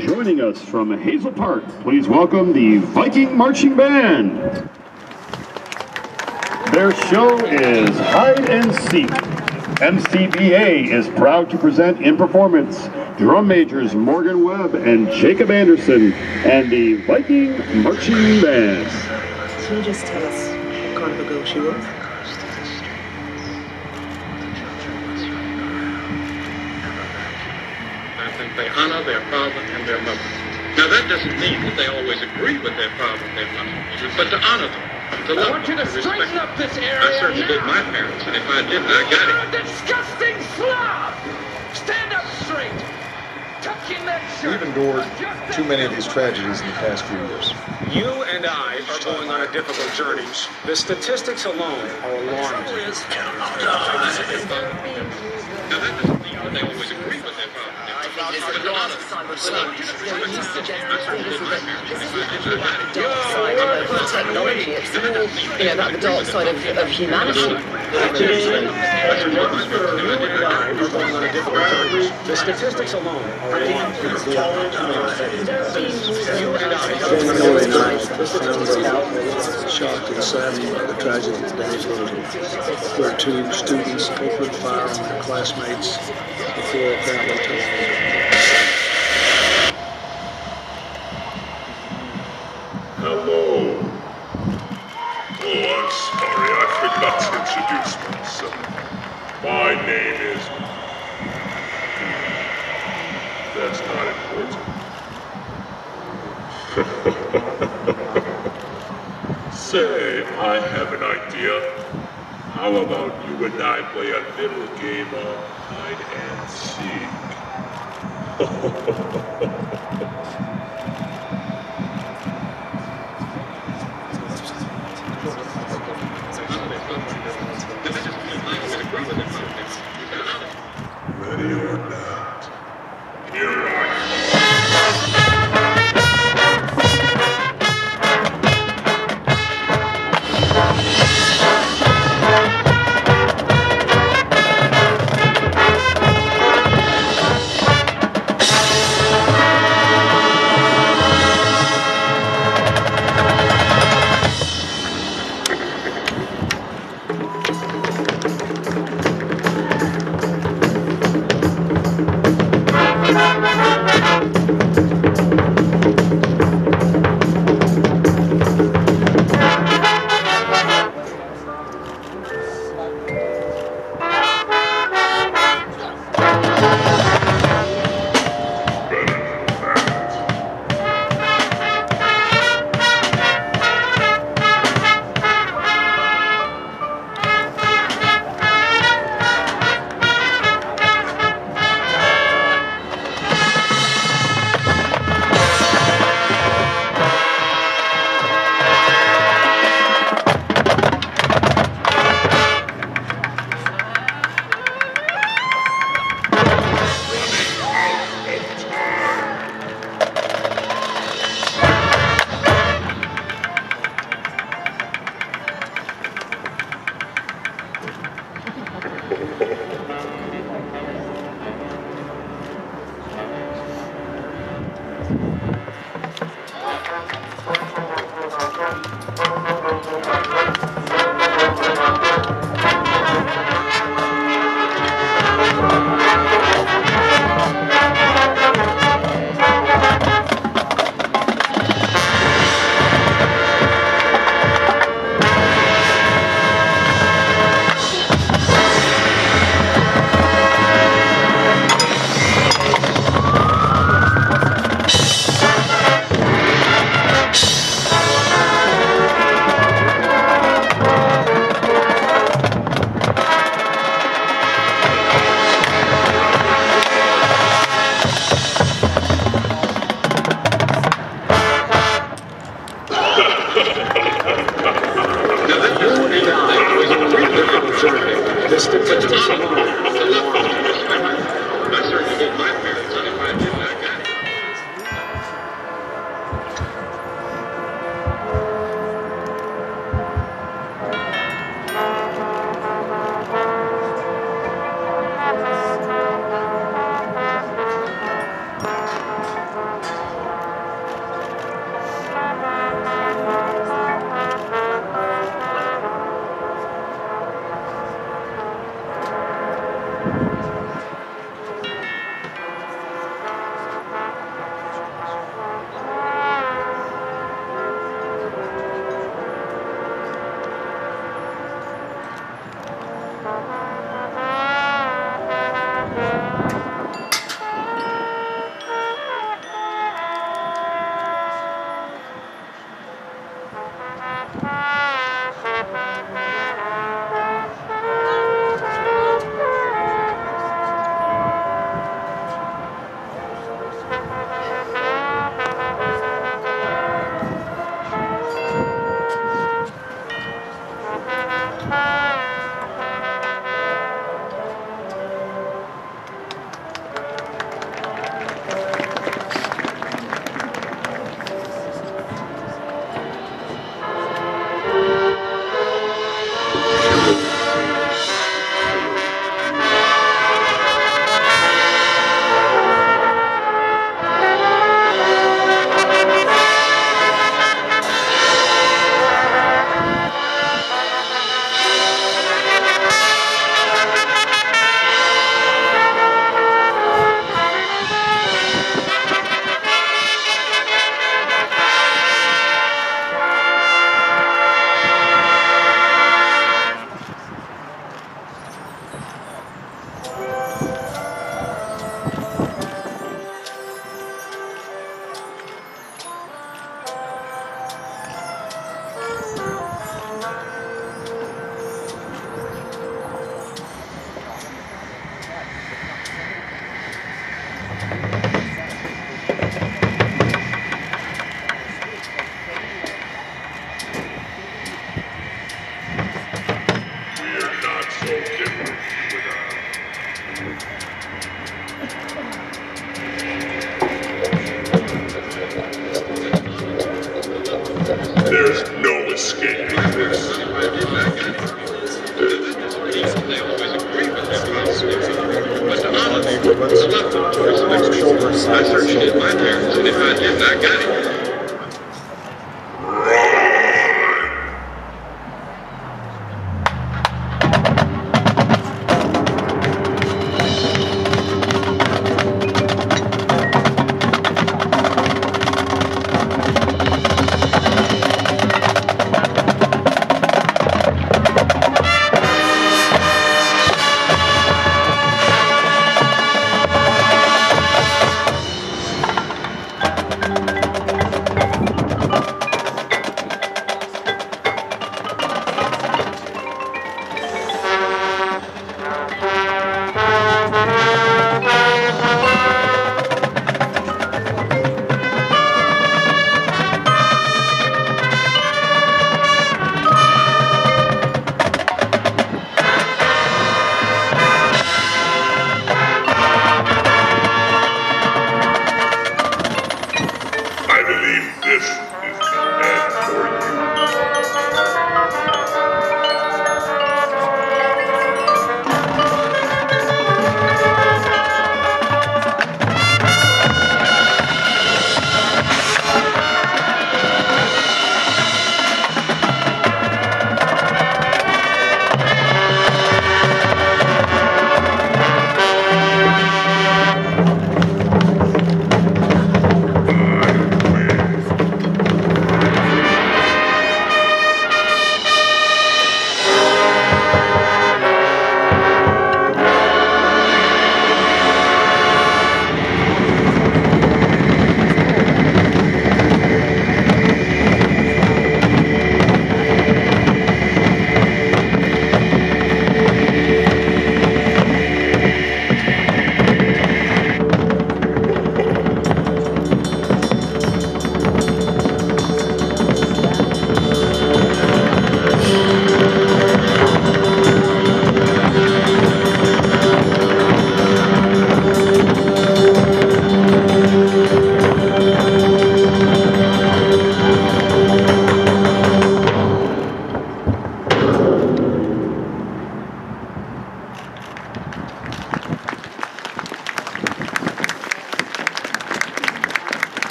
Joining us from Hazel Park, please welcome the Viking Marching Band. Their show is Hide and Seek. MCBA is proud to present in performance drum majors Morgan Webb and Jacob Anderson and the Viking Marching Band. Can you just tell us what kind of a girl she was? I think they honor their father and their mother. Now that doesn't mean that they always agree with their father and their mother, but to honor them, to I love want you them, to to straighten them. up this area I certainly did my parents, and if I didn't, I got You're it. a disgusting slob! Stand up straight! Tuck in that shirt! We've endured too many of these tragedies in the past few years. You and I are going on a difficult journey. The statistics alone are alarming. Now that doesn't mean that they always agree with their father and their mother, but to honor them, to love them, to respect them. I certainly did my parents, and if I didn't, I got it. side of technology. It's more, you know, about the dark side of, of humanity. The statistics alone are alarming. You and I are going on a Really difficult nice. I found shocked and saddened by the tragedy today where, where two students opened fire on their classmates before apparently telling Hello. Oh, I'm sorry, I forgot to introduce myself. My name is. That's not important. Say, I have an idea. How about you and I play a little game of hide and seek?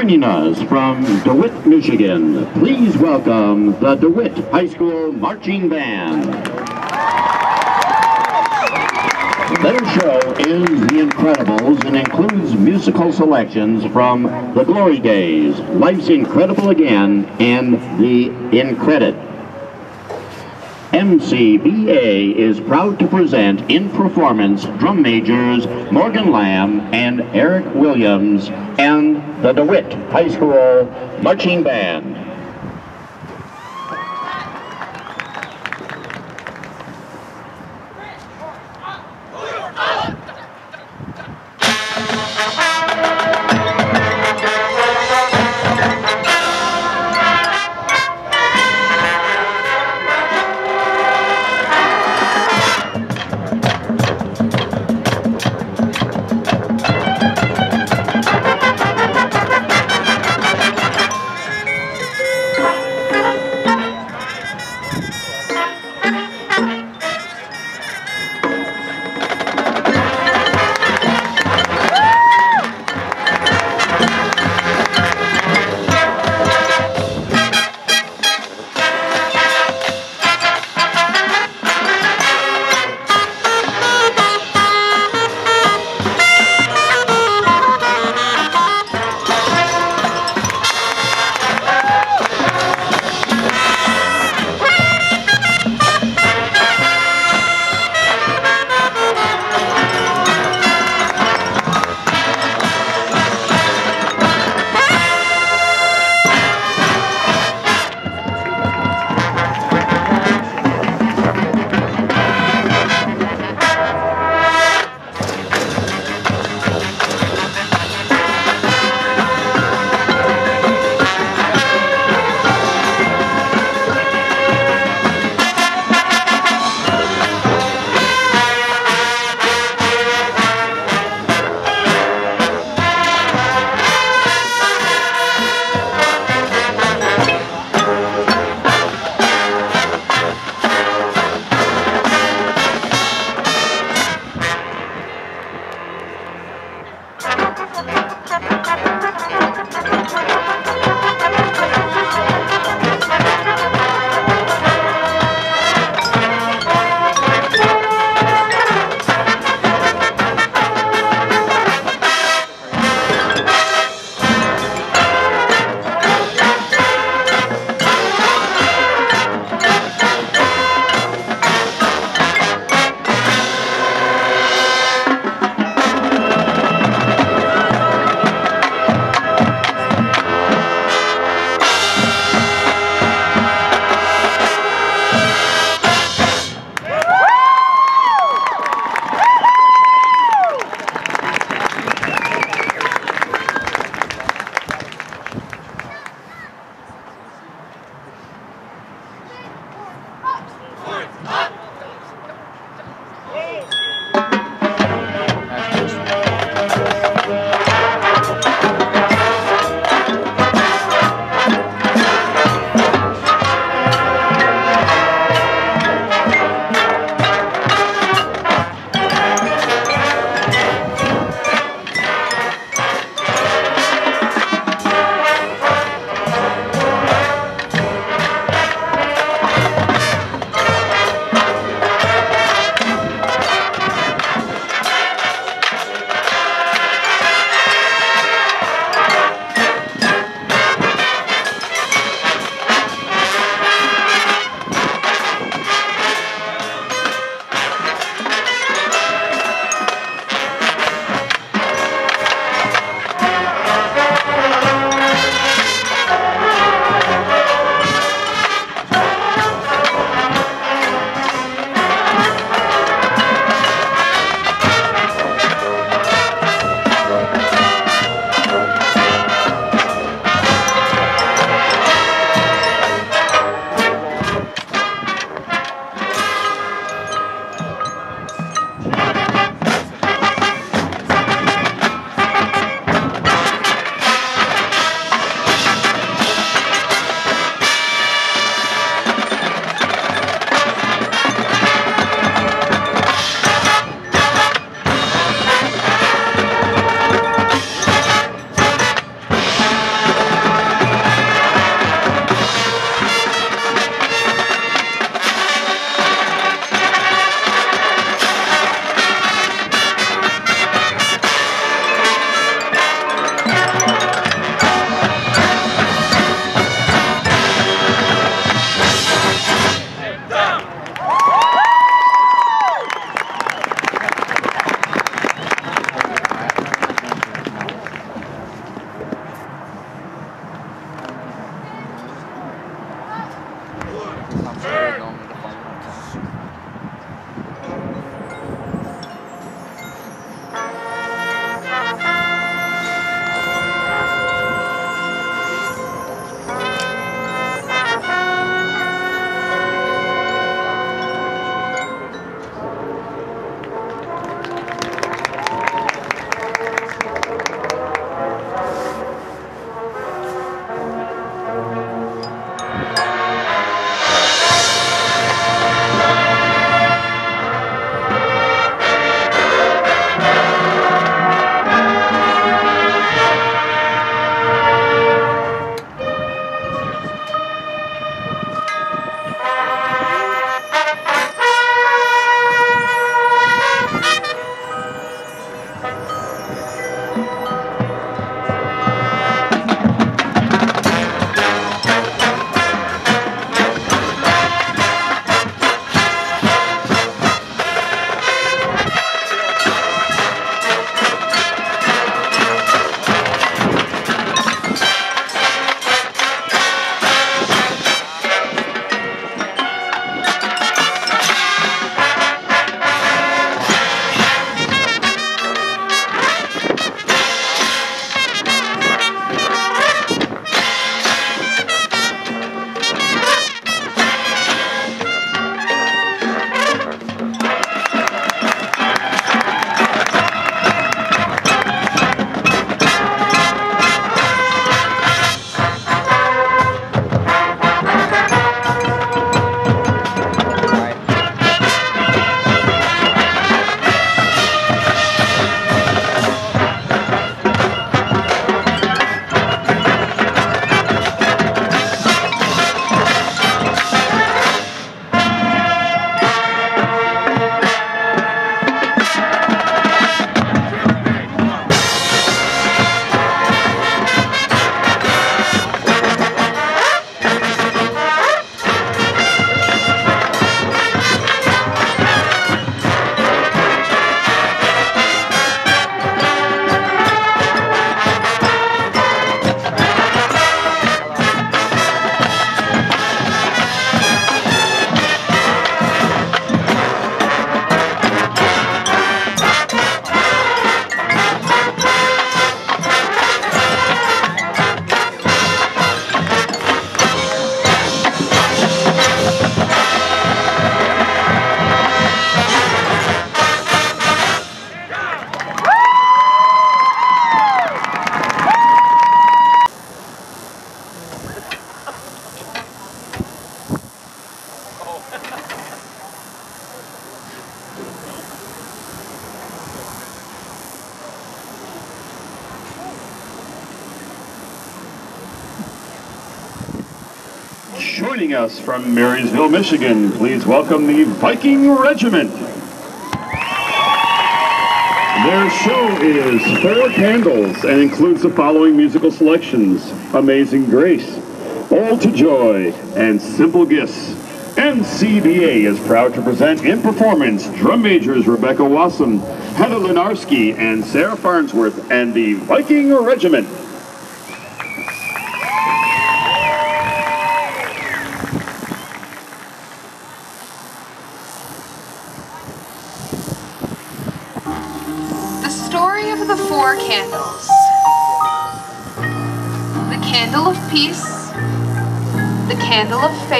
Joining us from DeWitt, Michigan, please welcome the DeWitt High School Marching Band. Their show is The Incredibles and includes musical selections from The Glory Days, Life's Incredible Again, and The Incredit. MCBA is proud to present in performance drum majors Morgan Lamb and Eric Williams and the DeWitt High School Marching Band. Joining us from Marysville, Michigan, please welcome the Viking Regiment. Their show is Four Candles and includes the following musical selections Amazing Grace, Ode to Joy, and Simple Gifts. MCBA is proud to present in performance drum majors Rebecca Wassam, Heather Lenarski, and Sarah Farnsworth, and the Viking Regiment.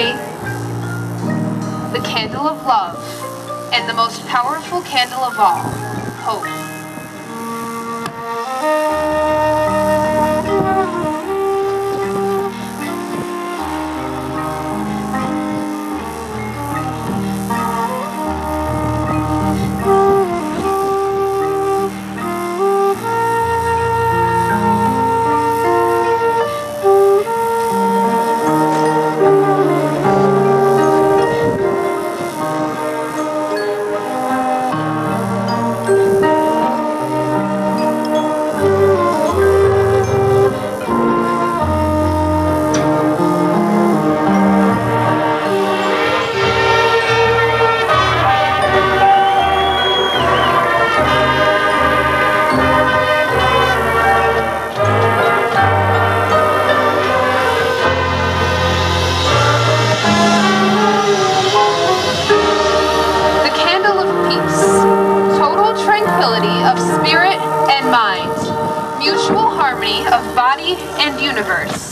Faith, the candle of love, and the most powerful candle of all, hope. Of body and universe.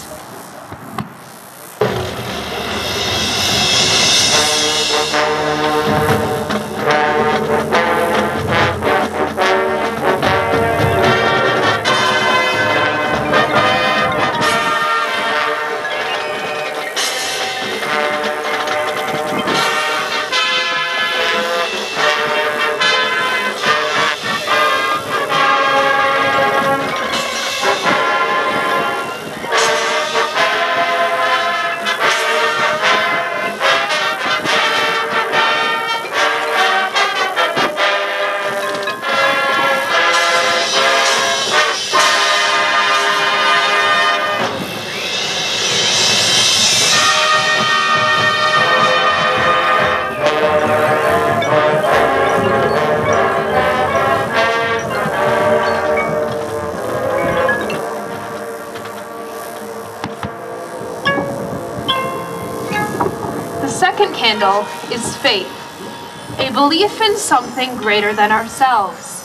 Something greater than ourselves.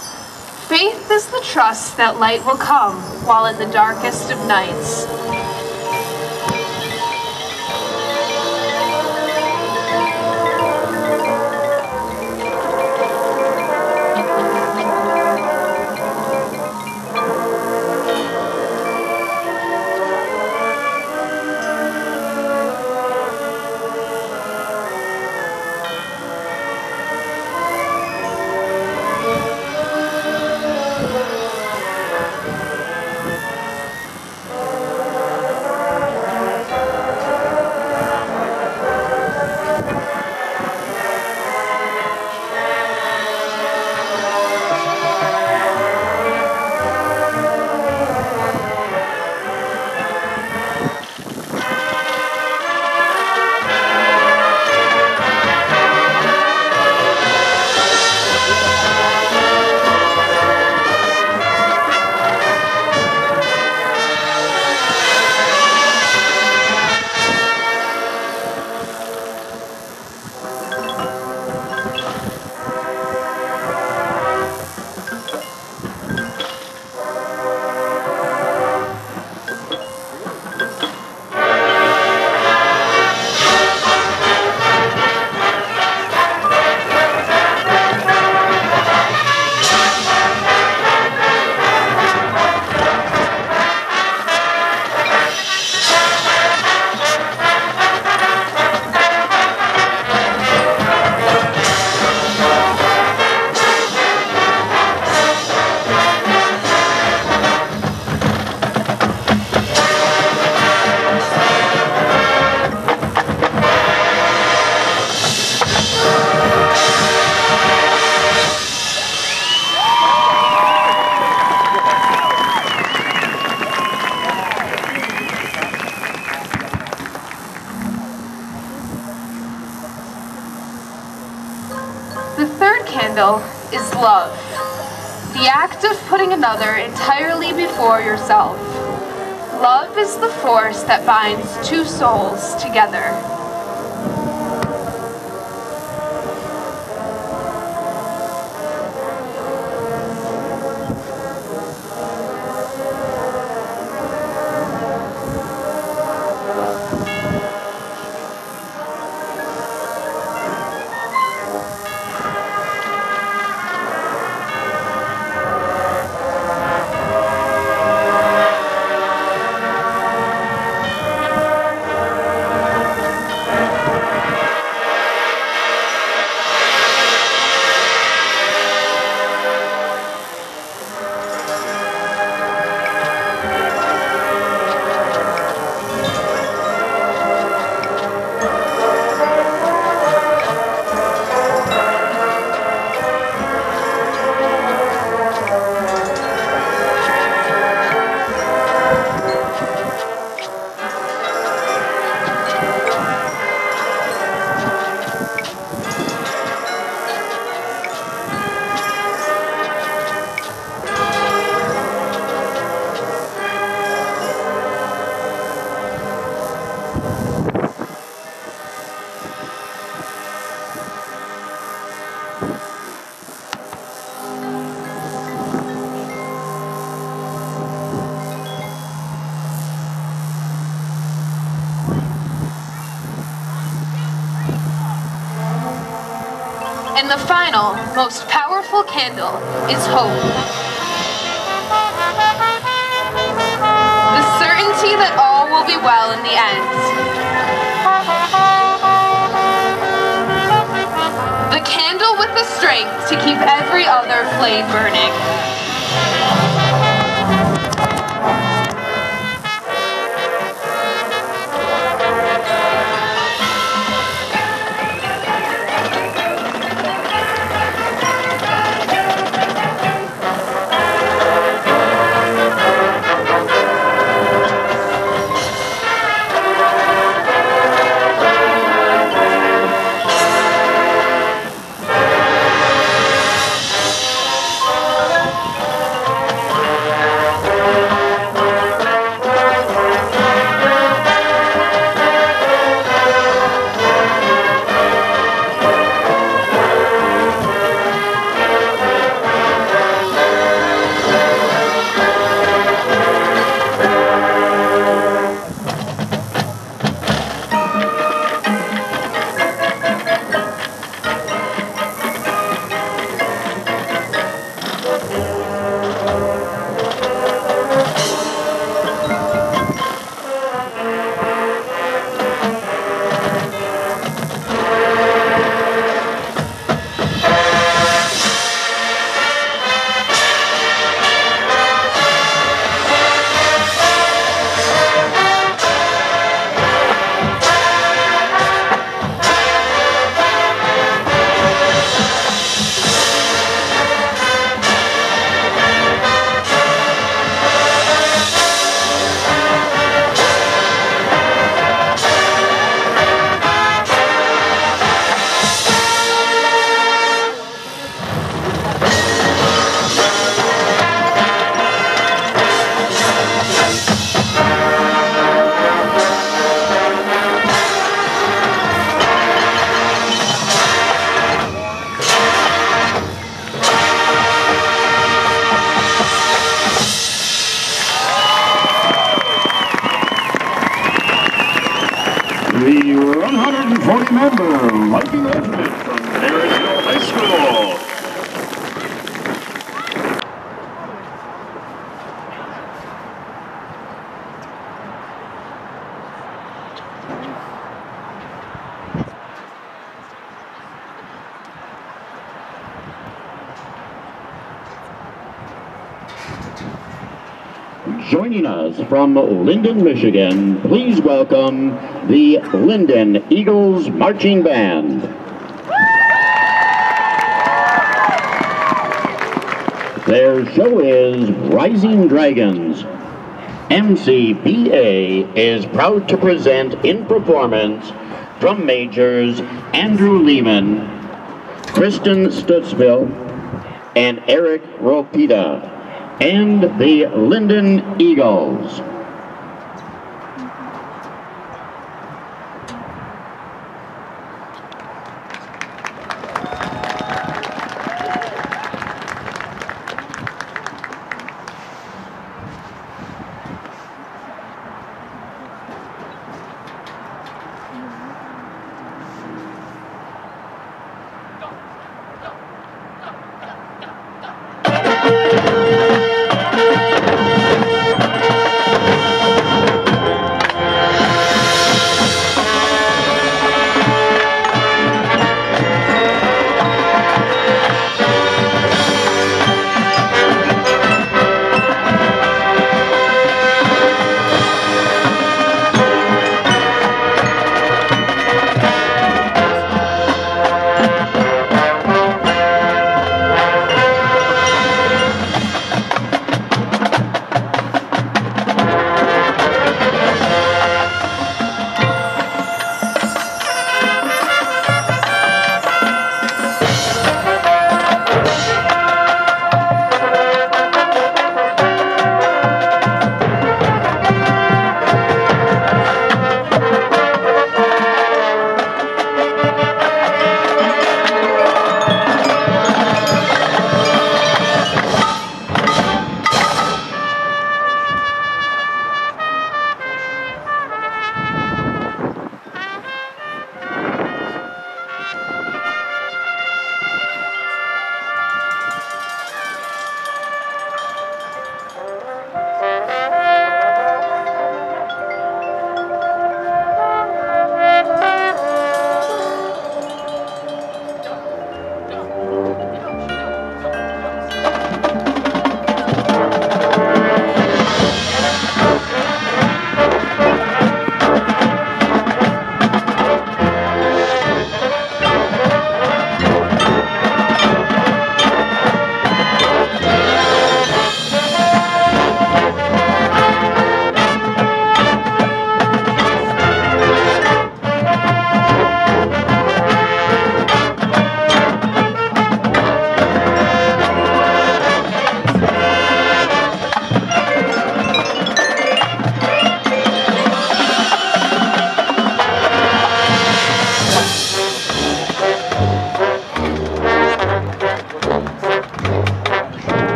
Faith is the trust that light will come while in the darkest of nights. Another entirely before yourself. Love is the force that binds two souls together. Most powerful candle is hope. The certainty that all will be well in the end. The candle with the strength to keep every other flame burning. From Linden, Michigan, please welcome the Linden Eagles Marching Band. Their show is Rising Dragons. MCBA is proud to present in performance drum majors Andrew Lehman, Kristen Stutzville, and Eric Ropita, and the Linden Eagles.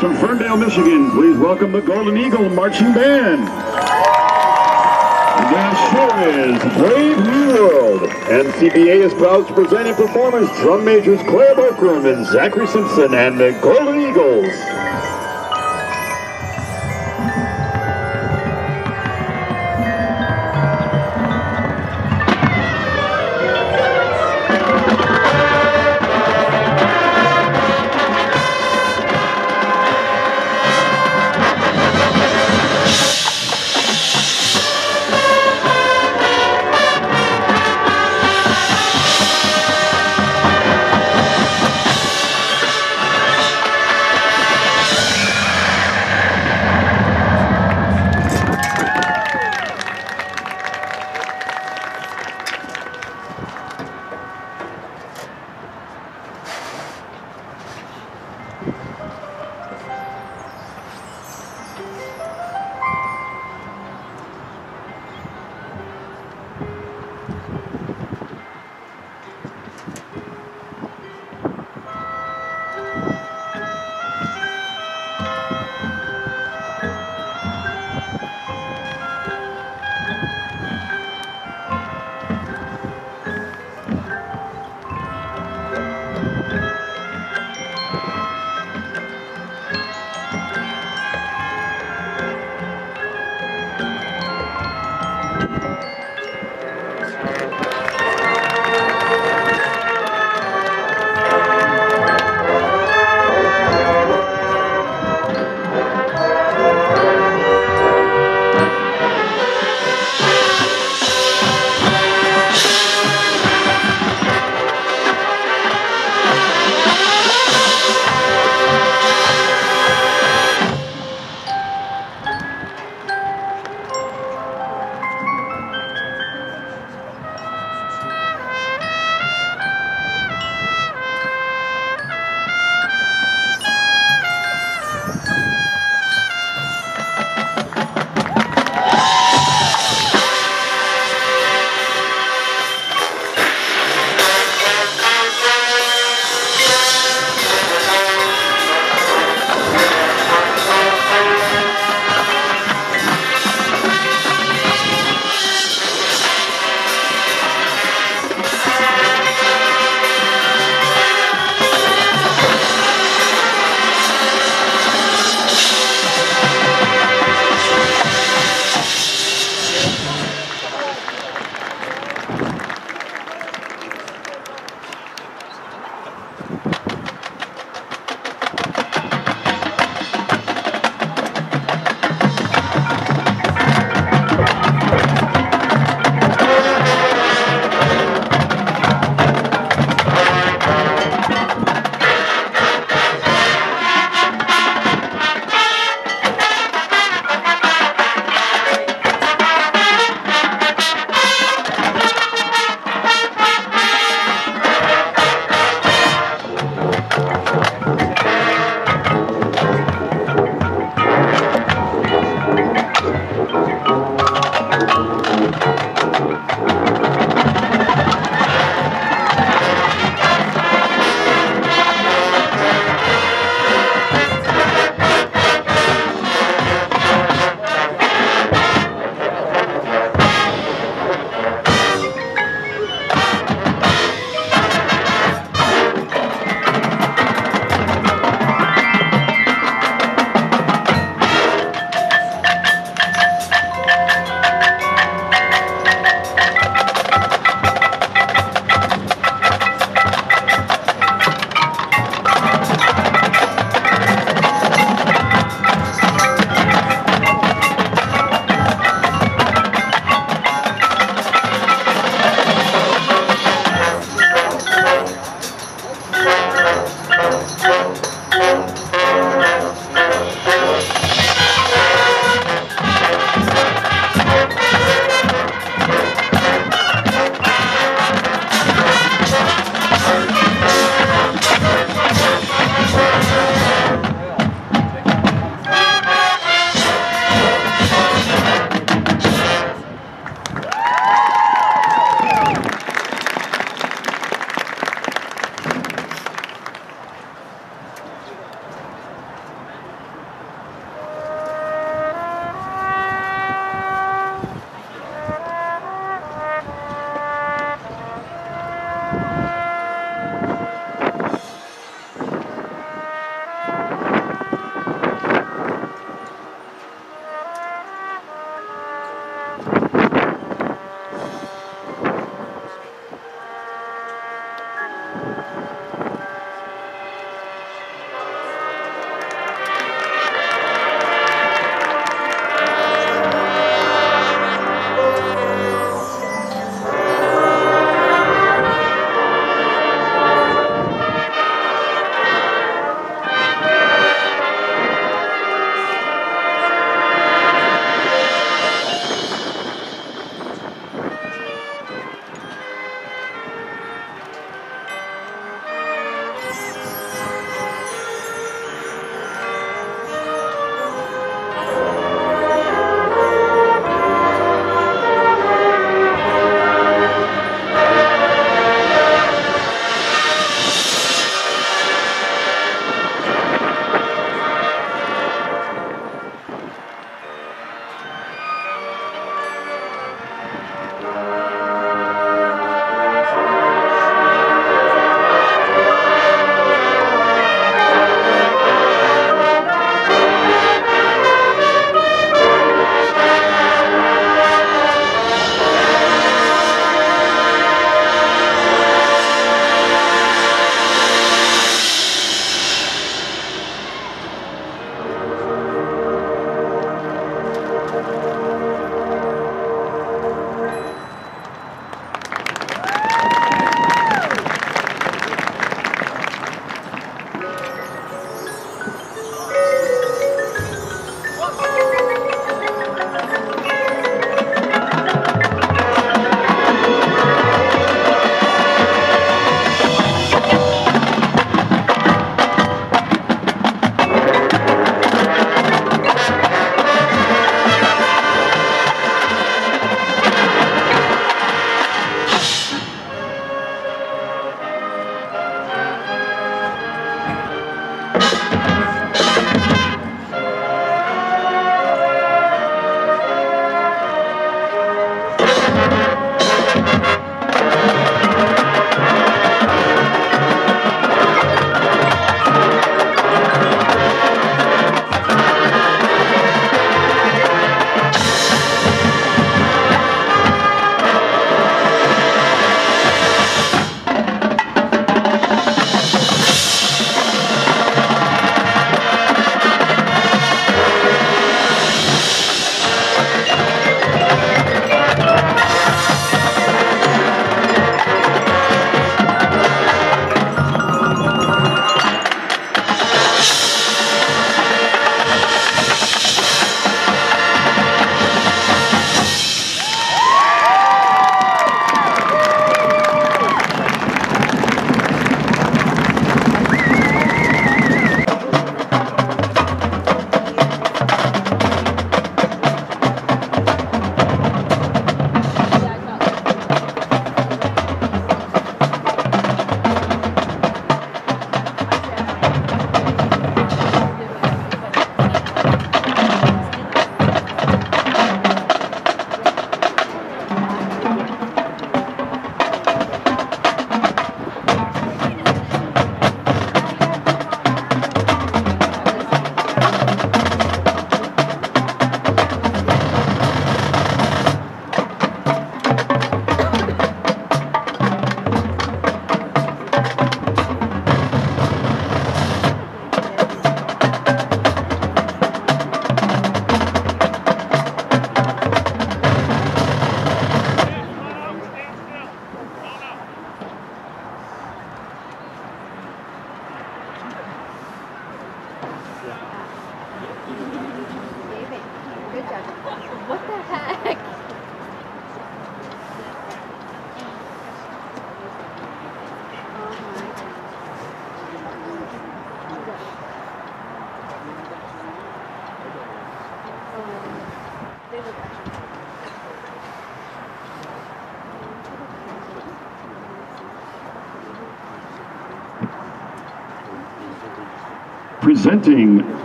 From Ferndale, Michigan, please welcome the Golden Eagle Marching Band. This here is Brave New World. MCBA is proud to present in performance drum majors Claire Bokrum and Zachary Simpson and the Golden Eagles.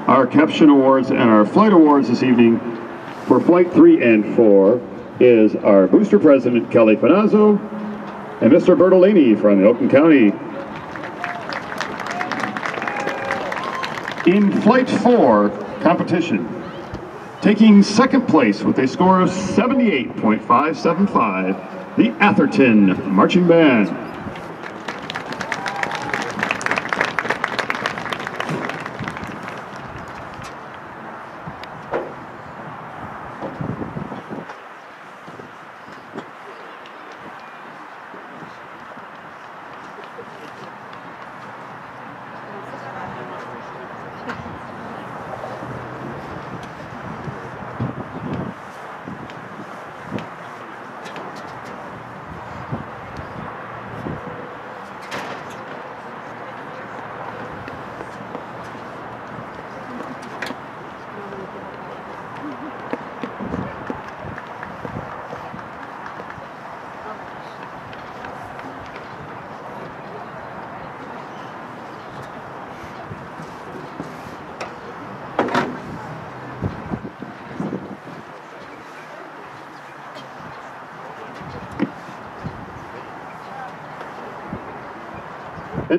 Our caption awards and our flight awards this evening for flight three and four is our booster president Kelly Finazzo and Mr. Bertolini from Oakland County. In flight four competition, taking second place with a score of 78.575, the Atherton Marching Band.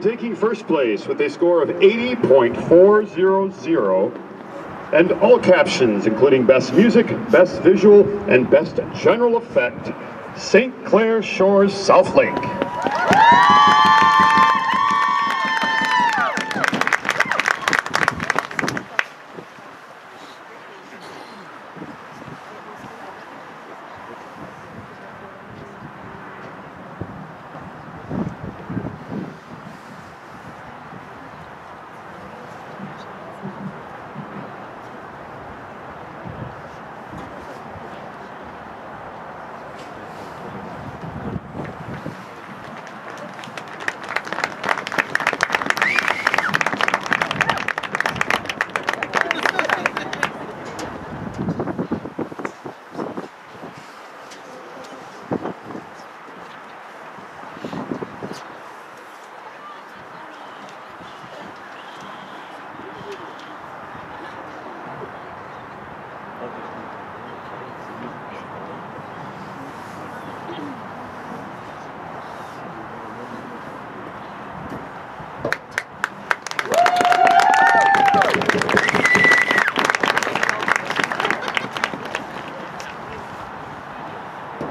Taking first place with a score of 80.400 and all captions including best music, best visual, and best general effect, St. Clair Shores South Lake.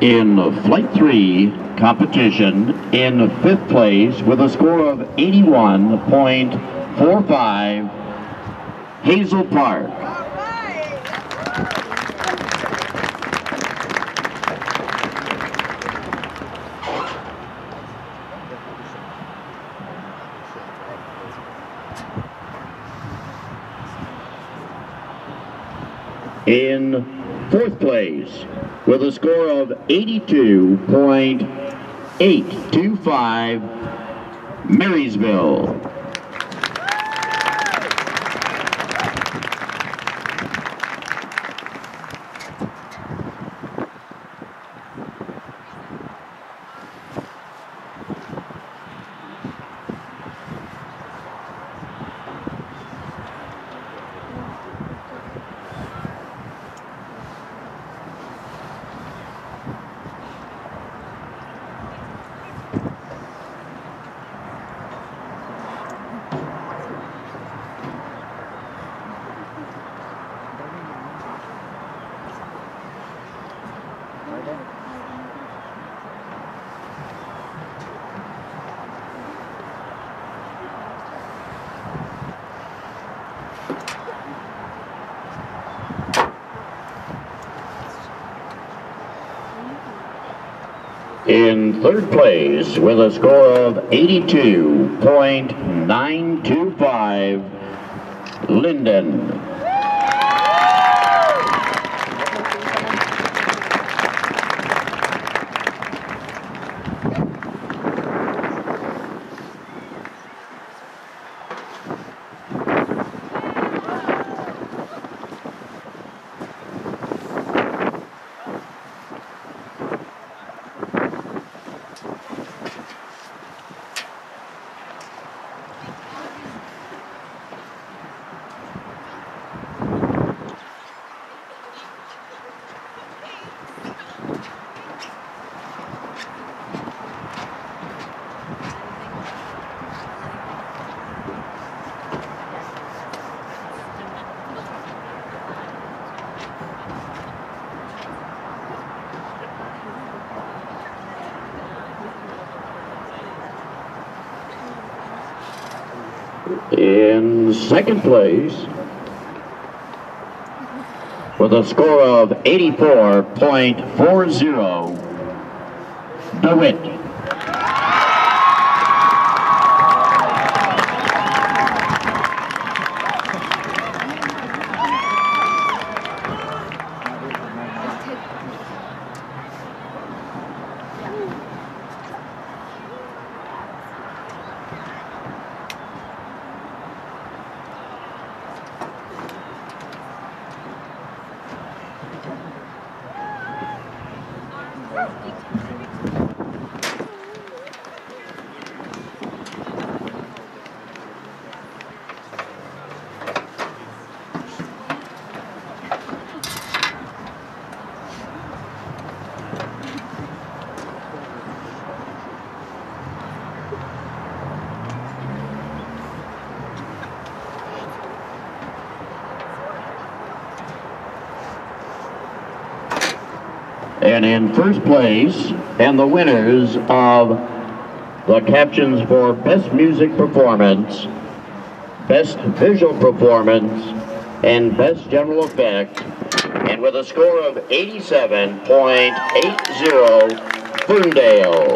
In Flight 3 competition in fifth place with a score of 81.45, Hazel Park. In with a score of 82.825, Marysville. In third place with a score of 82.925, Linden. In second place, with a score of 84.40, DeWitt. And in first place, and the winners of the captions for Best Music Performance, Best Visual Performance, and Best General Effect, and with a score of 87.80, Ferndale.